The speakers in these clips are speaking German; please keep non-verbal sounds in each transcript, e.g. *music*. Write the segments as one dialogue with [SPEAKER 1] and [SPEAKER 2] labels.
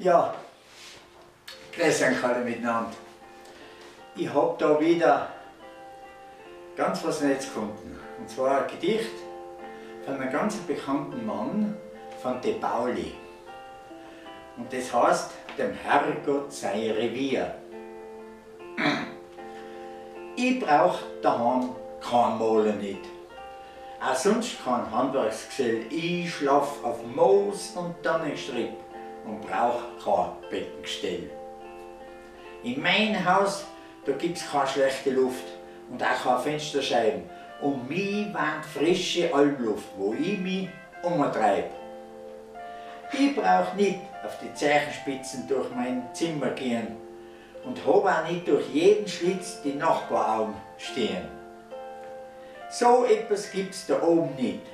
[SPEAKER 1] Ja, grüß euch alle miteinander. Ich habe da wieder ganz was Nettes gefunden. Und zwar ein Gedicht von einem ganz bekannten Mann, von De Pauli. Und das heißt, dem Herrgott sei Revier. *clears throat* Ich brauch daheim kein Molen nicht. Auch sonst kein Handwerksgesell. Ich schlaf auf Moos und Tannenstripp und brauch kein Bettengestell. In meinem Haus, da gibt's keine schlechte Luft und auch keine Fensterscheiben. Um mich weht frische Almluft, wo ich mich umtreibe. Ich brauch nicht auf die Zeichenspitzen durch mein Zimmer gehen und hab auch nicht durch jeden Schlitz die Nachbaraugen stehen. So etwas gibt's da oben nicht,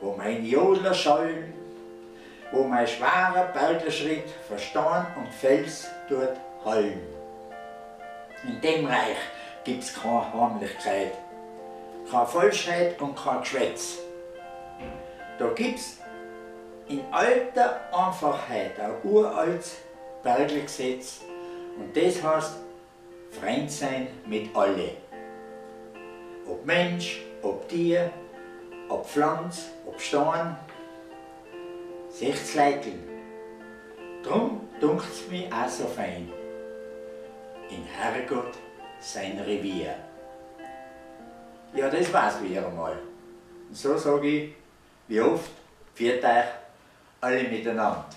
[SPEAKER 1] wo mein Jodler schallen wo mein schwerer Bergerschritt Verstand und Fels dort hallen. In dem Reich gibt's keine Harmlichkeit, keine Falschheit und kein Geschwätz. Da gibt's in alter Einfachheit ein uraltes Bergelgesetz und das heißt Freund sein mit alle. Ob Mensch, ob Tier, ob Pflanz, ob Stein, Secht's Leiteln. Drum dunkt's mir auch so fein. In Herrgott sein Revier. Ja, das war's wieder einmal. Und so sage ich, wie oft, viert euch alle miteinander.